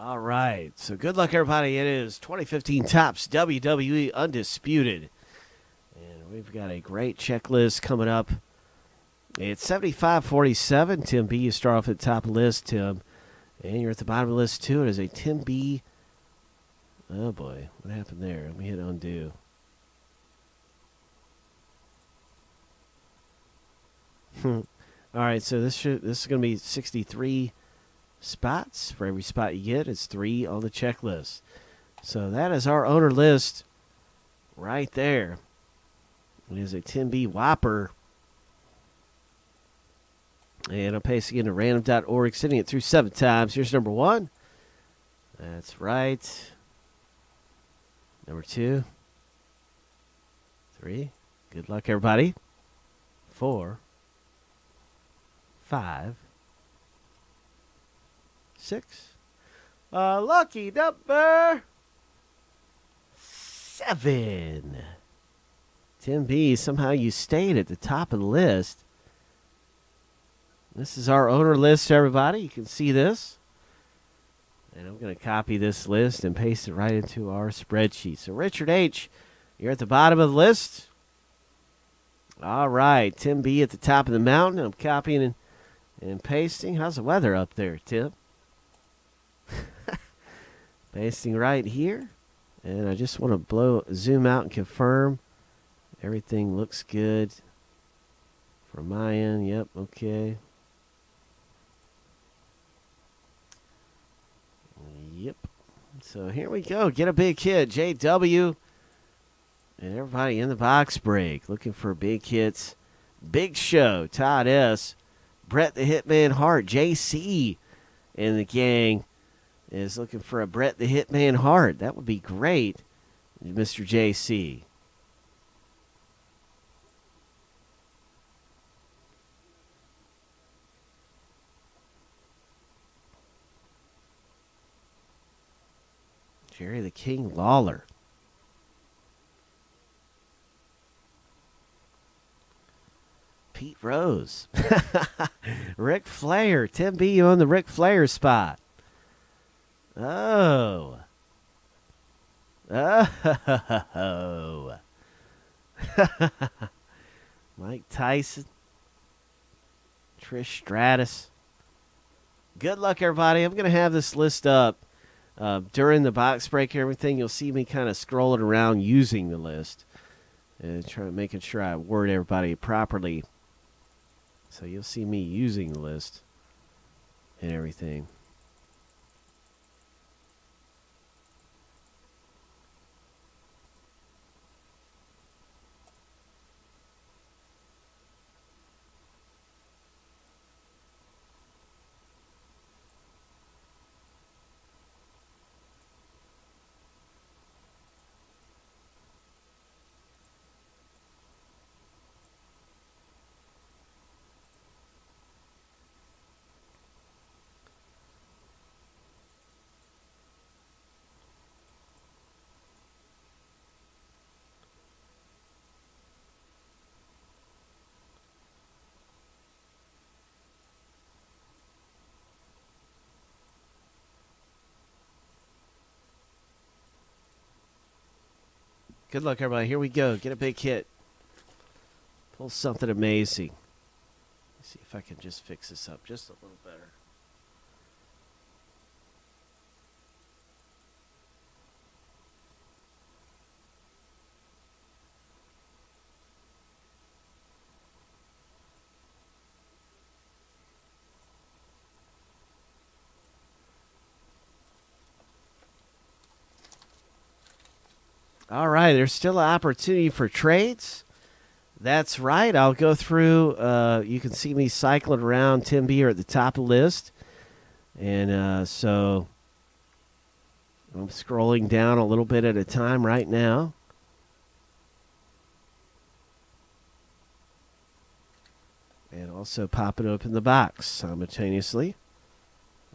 All right. So good luck, everybody. It is 2015 Topps WWE Undisputed. And we've got a great checklist coming up. It's 75 47. Tim B, you start off at the top of the list, Tim. And you're at the bottom of the list, too. It is a Tim B. Oh, boy. What happened there? Let me hit undo. Hmm. All right, so this should this is going to be 63 spots. For every spot you get, it's three on the checklist. So that is our owner list right there. It is a 10B Whopper. And I'm pasting into random.org, sending it through seven times. Here's number one. That's right. Number two. Three. Good luck, everybody. Four. Five six. Uh, lucky number seven. Tim B, somehow you stayed at the top of the list. This is our owner list, everybody. You can see this. And I'm going to copy this list and paste it right into our spreadsheet. So, Richard H., you're at the bottom of the list. All right. Tim B at the top of the mountain. I'm copying and, and pasting. How's the weather up there, Tim? Pasting right here. And I just want to blow zoom out and confirm everything looks good from my end. Yep, okay. Yep. So here we go. Get a big hit. JW and everybody in the box break looking for big hits. Big show. Todd S. Bret the Hitman Hart. JC and the gang is looking for a Bret the Hitman Hart. That would be great, Mr. JC. Jerry the King Lawler. Pete Rose. Ric Flair. Tim B, on the Ric Flair spot. Oh. Oh. Mike Tyson. Trish Stratus. Good luck, everybody. I'm going to have this list up uh, during the box break everything. You'll see me kind of scrolling around using the list and trying to making sure I word everybody properly. So you'll see me using the list and everything. Good luck, everybody. Here we go. Get a big hit. Pull something amazing. Let's see if I can just fix this up just a little better. All right, there's still an opportunity for trades. That's right. I'll go through. Uh, you can see me cycling around. Tim Beer at the top of the list, and uh, so I'm scrolling down a little bit at a time right now. And also pop it open the box simultaneously.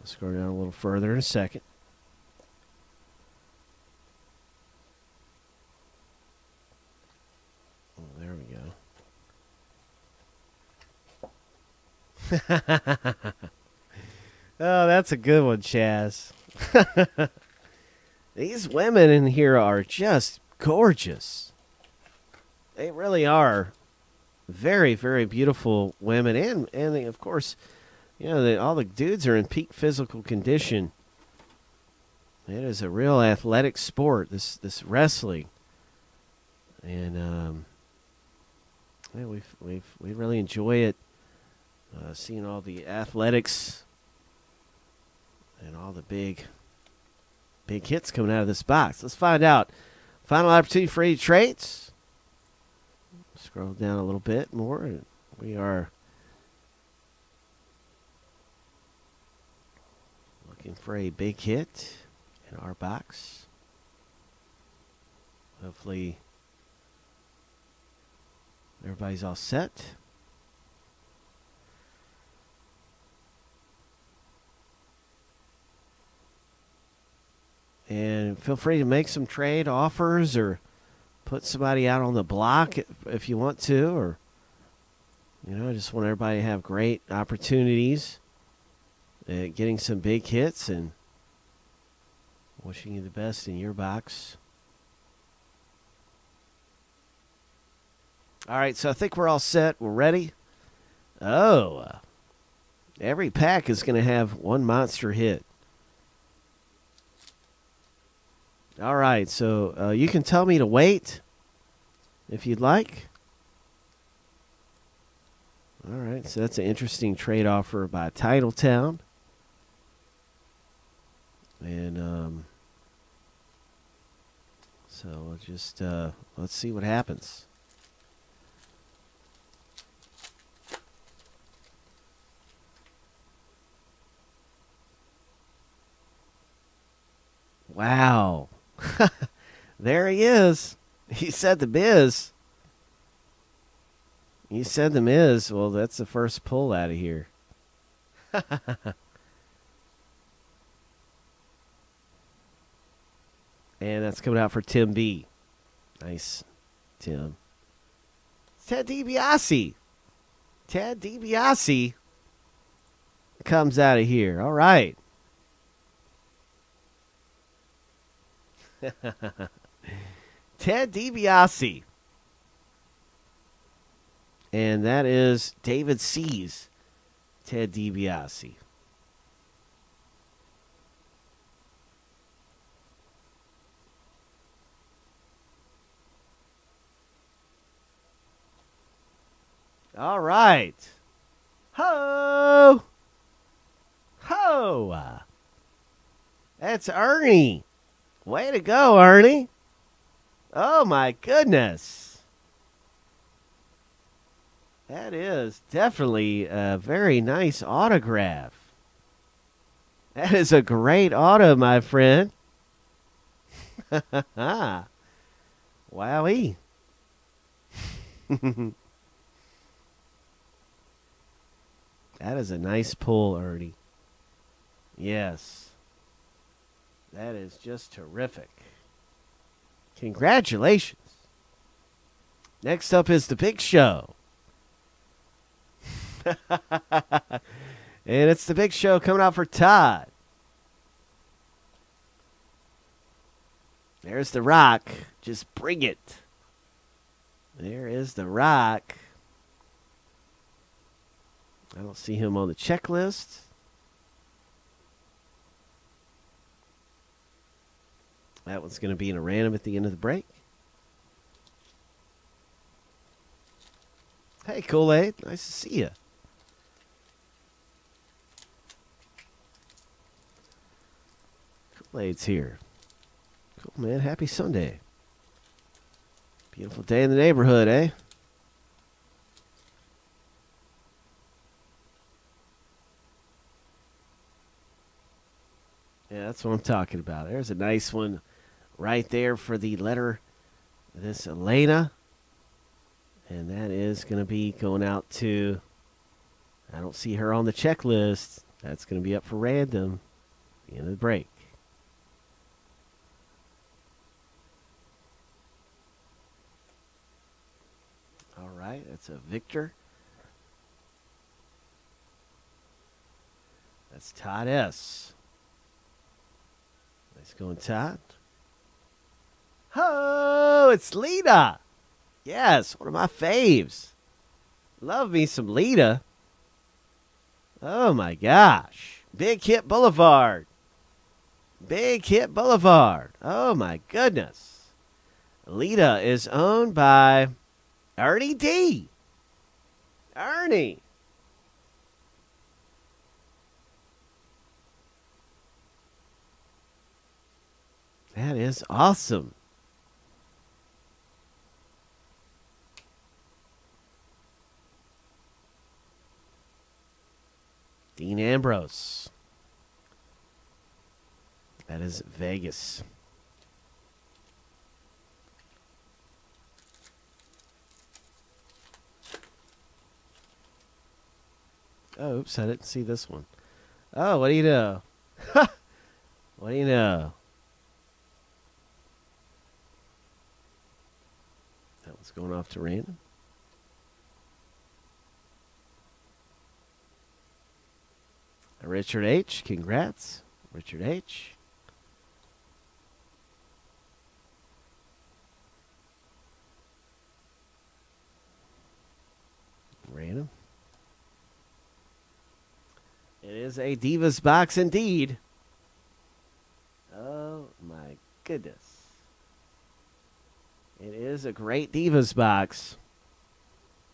I'll scroll down a little further in a second. There we go. oh, that's a good one, Chaz. These women in here are just gorgeous. They really are very, very beautiful women, and and they, of course, you know, they, all the dudes are in peak physical condition. It is a real athletic sport. This this wrestling, and um, yeah, we've we've we really enjoy it. Uh, seeing all the athletics and all the big big hits coming out of this box. Let's find out. Final opportunity for any trades. Scroll down a little bit more. and We are looking for a big hit in our box. Hopefully, everybody's all set. And feel free to make some trade offers or put somebody out on the block if, if you want to, or you know, I just want everybody to have great opportunities at getting some big hits and wishing you the best in your box. All right, so I think we're all set. We're ready. Oh, uh, every pack is going to have one monster hit. All right, so uh, you can tell me to wait if you'd like. All right, so that's an interesting trade offer by Titletown. And um, so we'll just uh, let's see what happens. Wow. there he is. He said the biz. He said the Miz. Well, that's the first pull out of here. and that's coming out for Tim B. Nice, Tim. Ted DiBiase. Ted DiBiase comes out of here. All right. Ted DiBiase. And that is David C's Ted DiBiase. All right. Ho! Ho! That's Ernie. Way to go, Ernie. Oh my goodness. That is definitely a very nice autograph. That is a great auto, my friend. Wowie. that is a nice pull, Ernie. Yes. That is just terrific. Congratulations. Next up is the big show. and it's the big show coming out for Todd. There's the rock. Just bring it. There is the rock. I don't see him on the checklist. That one's going to be in a random at the end of the break. Hey, Kool Aid. Nice to see you. Kool Aid's here. Cool, man. Happy Sunday. Beautiful day in the neighborhood, eh? Yeah, that's what I'm talking about. There's a nice one right there for the letter. This Elena. And that is going to be going out to. I don't see her on the checklist. That's going to be up for random. The end of the break. All right, that's a Victor. That's Todd S. Nice going, Todd. Oh, it's Lita. Yes, one of my faves. Love me some Lita. Oh my gosh. Big Hit Boulevard. Big Hit Boulevard. Oh my goodness. Lita is owned by Ernie D. Ernie. That is awesome. Dean Ambrose. That is Vegas. Oh, oops, I didn't see this one. Oh, what do you know? what do you know? That was going off to random. Richard H. Congrats, Richard H. Random. It is a Divas box indeed. Oh my goodness. It is a great Divas box.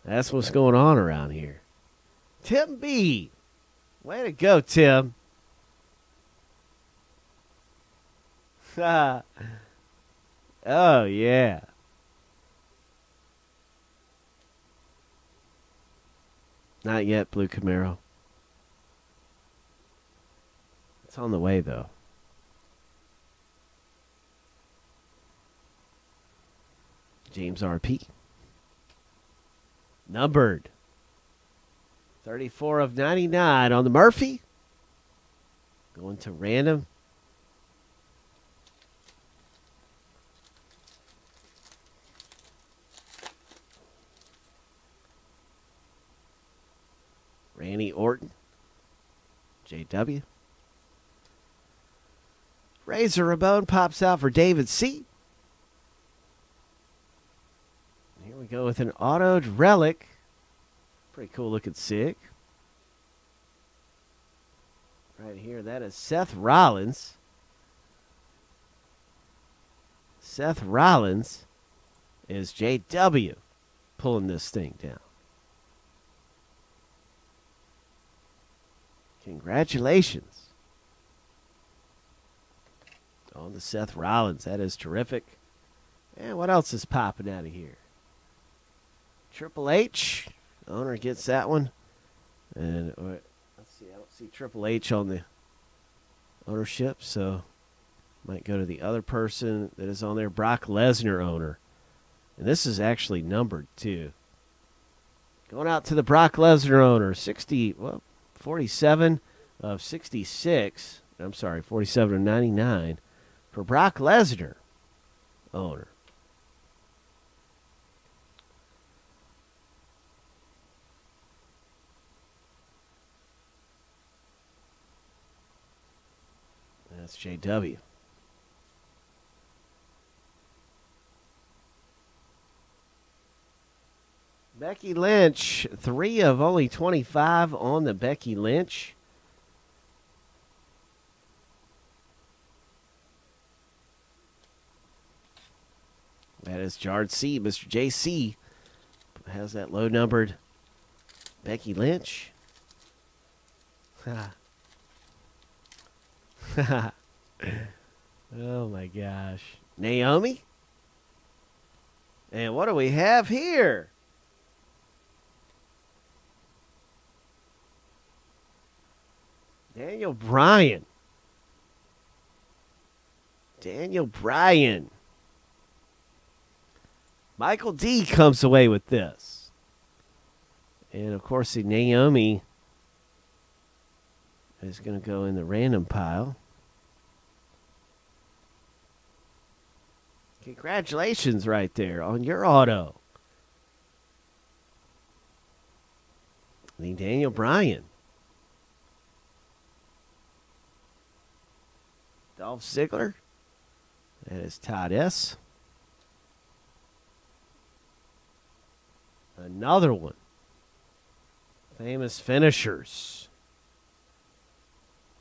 That's what's going on around here. Tim B. Way to go, Tim. oh, yeah. Not yet, Blue Camaro. It's on the way, though. James RP. Numbered. 34 of 99 on the Murphy. Going to random. Randy Orton. JW. Razor Ramon pops out for David C. Here we go with an autoed relic. Pretty cool looking sick. Right here, that is Seth Rollins. Seth Rollins is JW pulling this thing down. Congratulations on the Seth Rollins. That is terrific. And what else is popping out of here? Triple H owner gets that one. And uh, let's see, I don't see Triple H on the ownership, so might go to the other person that is on there, Brock Lesnar owner. And this is actually numbered too. Going out to the Brock Lesnar owner, 60, well, 47 of 66. I'm sorry, 47 of 99 for Brock Lesnar owner. That's JW. Becky Lynch, three of only 25 on the Becky Lynch. That is Jard C. Mr. JC has that low numbered Becky Lynch. oh my gosh. Naomi? And what do we have here? Daniel Bryan. Daniel Bryan. Michael D comes away with this. And of course, Naomi is going to go in the random pile. Congratulations, right there on your auto. The Daniel Bryan. Dolph Ziggler. That is Todd S. Another one. Famous finishers.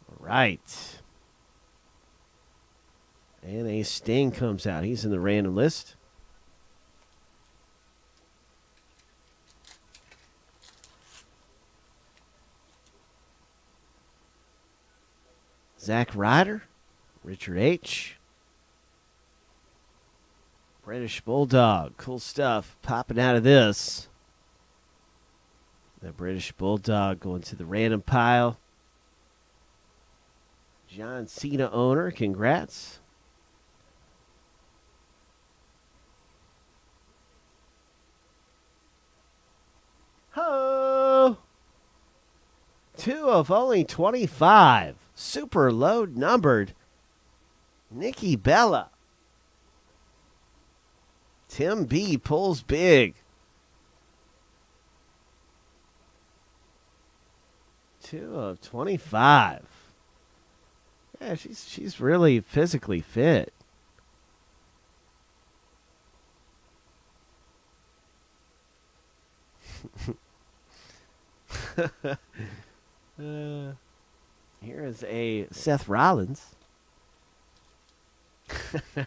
All right. And a Sting comes out. He's in the random list. Zack Ryder, Richard H. British Bulldog. Cool stuff popping out of this. The British Bulldog going to the random pile. John Cena owner, congrats. Ho! Two of only 25. Super low numbered. Nikki Bella. Tim B pulls big. Two of 25. Yeah, she's she's really physically fit. uh, here is a Seth Rollins. uh,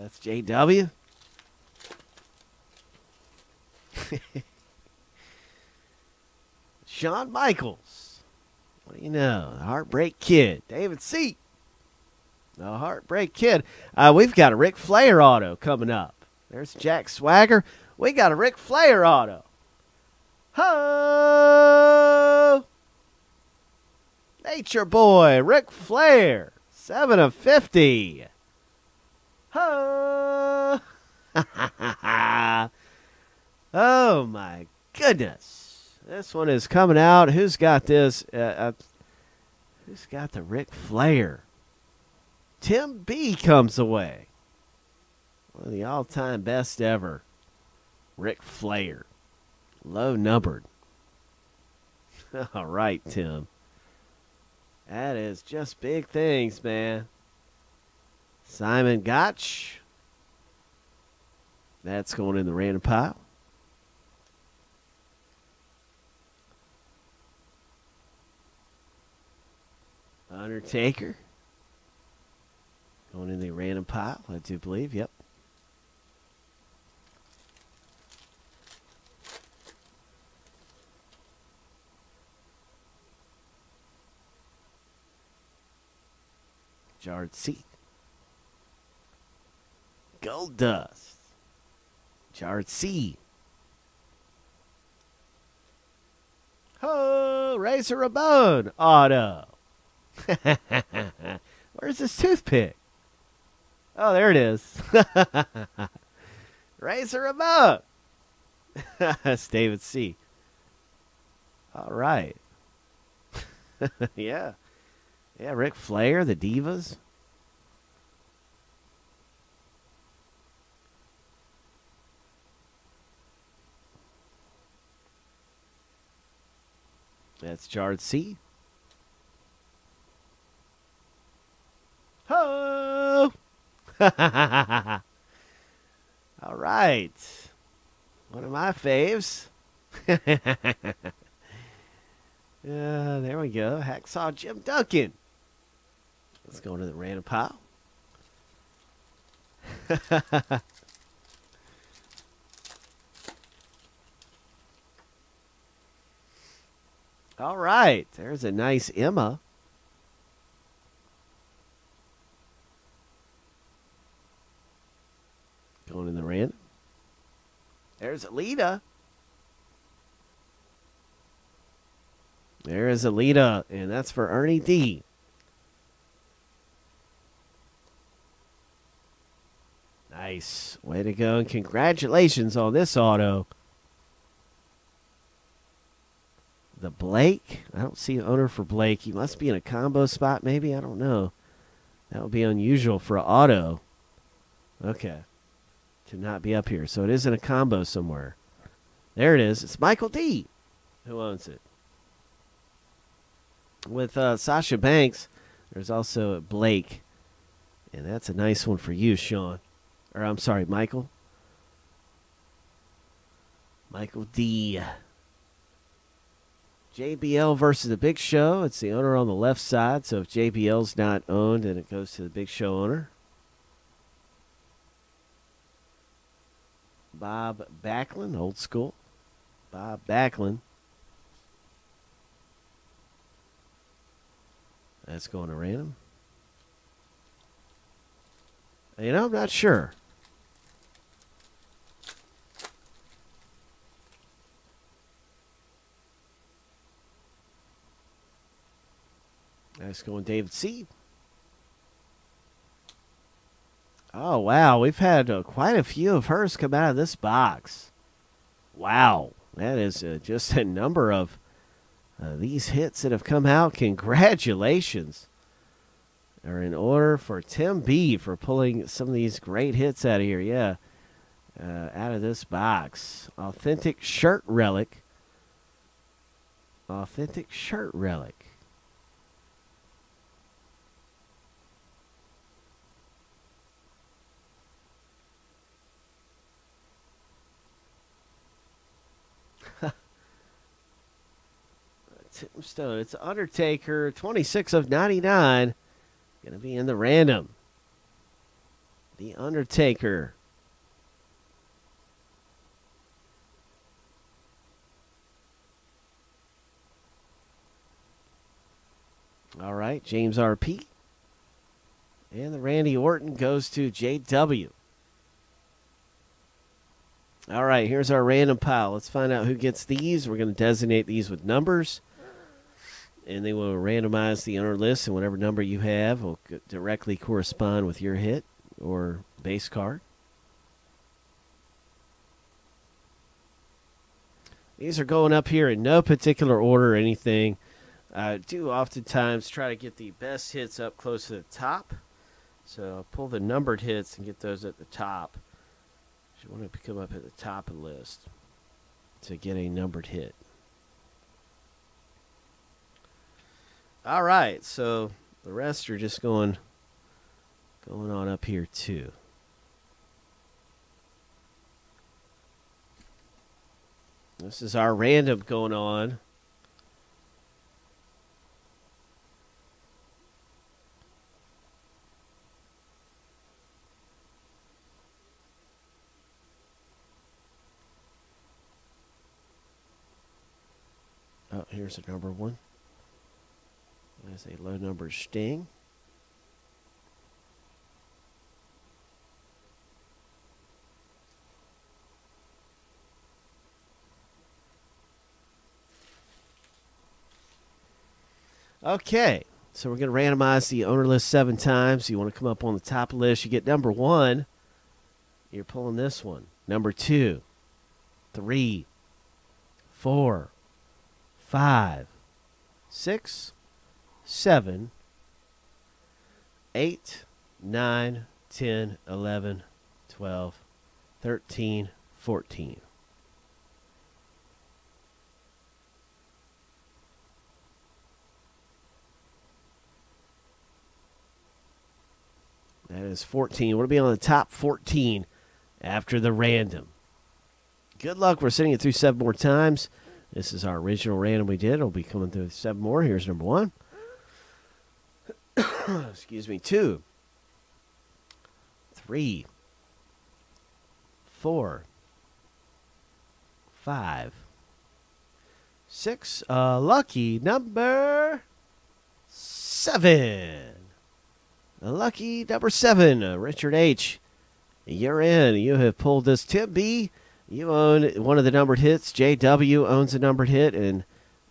that's JW. Shawn Michaels. What do you know? The Heartbreak Kid. David C. The Heartbreak Kid. Uh, we've got a Ric Flair auto coming up. There's Jack Swagger. We got a Ric Flair auto. Ho! Nature Boy, Ric Flair, 7 of 50. Ho! oh my goodness. This one is coming out. Who's got this? Uh, uh, who's got the Ric Flair? Tim B comes away. One of the all time best ever. Ric Flair. Low numbered. All right, Tim. That is just big things, man. Simon Gotch. That's going in the random pile. Undertaker. Going in the random pile, I do believe. Yep. Jarred C. Goldust. Jarred C. Oh, Razor Ramon auto. Where's this toothpick? Oh, there it is. Razor Ramon. That's David C. All right. yeah. Yeah, Ric Flair, the Divas. That's Jarred C. Ho! All right. One of my faves. uh, there we go. Hacksaw Jim Duggan. Let's go into the random pile. All right, there's a nice Emma. Going in the random. There's Alita. There is Alita, and that's for Ernie D. Nice. Way to go, and congratulations on this auto. The Blake. I don't see an owner for Blake. He must be in a combo spot, maybe. I don't know. That would be unusual for an auto. Okay. To not be up here. So it is in a combo somewhere. There it is. It's Michael D. Who owns it? with uh, Sasha Banks. There's also Blake, and that's a nice one for you, Sean. Or I'm sorry, Michael. Michael D. JBL versus the Big Show. It's the owner on the left side, so if JBL's not owned, then it goes to the Big Show owner. Bob Backlund, old school. Bob Backlund. That's going to random. You know, I'm not sure. That's going David C. Oh, wow. We've had uh, quite a few of hers come out of this box. Wow. That is uh, just a number of uh, these hits that have come out. Congratulations are in order for Tim B for pulling some of these great hits out of here. Yeah. Uh, out of this box. Authentic shirt relic. Authentic shirt relic. Tombstone. It's Undertaker, 26 of 99. Going to be in the random. The Undertaker. All right, James RP. And the Randy Orton goes to JW. All right, here's our random pile. Let's find out who gets these. We're going to designate these with numbers and they will randomize the owner list, and whatever number you have will directly correspond with your hit or base card. These are going up here in no particular order or anything. I do oftentimes try to get the best hits up close to the top. So I'll pull the numbered hits and get those at the top. You want to come up at the top of the list to get a numbered hit. All right, so the rest are just going going on up here too. This is our random going on. Oh, here's a number one. There's a low number Sting. Okay, so we're going to randomize the owner list seven times. You want to come up on the top list. You get number one. You're pulling this one. Number two, three, four, five, six, seven, eight, nine, ten, eleven, twelve, thirteen, fourteen. That is 14. We'll be on the top 14 after the random. Good luck. We're sending it through seven more times. This is our original random we did. It'll be coming through seven more. Here's number one. excuse me, two, three, four, five, six. Uh, lucky number seven. Lucky number seven, uh, Richard H. You're in. You have pulled this. Tim B. You own one of the numbered hits. JW owns a numbered hit and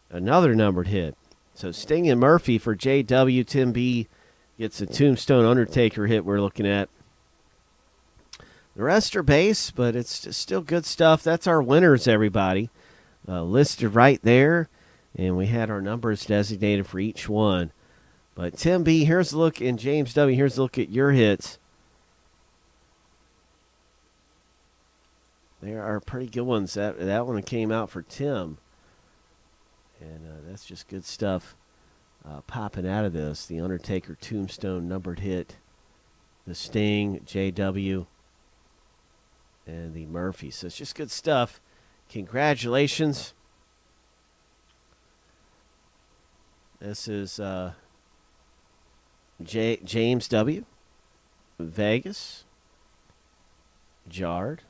another numbered hit. So Sting and Murphy for JW. Tim B gets a Tombstone Undertaker hit we're looking at. The rest are base, but it's still good stuff. That's our winners, everybody. Uh, listed right there. And we had our numbers designated for each one. But Tim B, here's a look, and James W, here's a look at your hits. There are pretty good ones. That that one came out for Tim and uh, that's just good stuff. uh, popping out of this. The Undertaker Tombstone numbered hit, the Sting, JW, and the Murphy. So it's just good stuff. Congratulations. This is uh, J- James W. Vegas. Jard.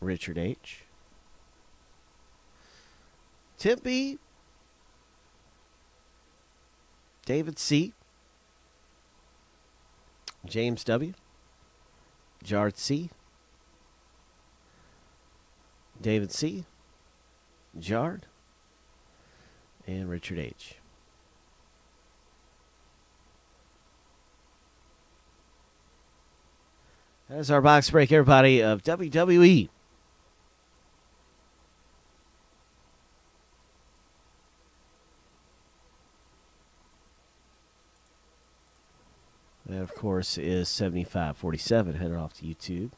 Richard H. B. David C. James W. Jard C. David C. Jard. And Richard H. That is our box break, everybody, of WWE. That, of course, is 7547. Headed off to YouTube.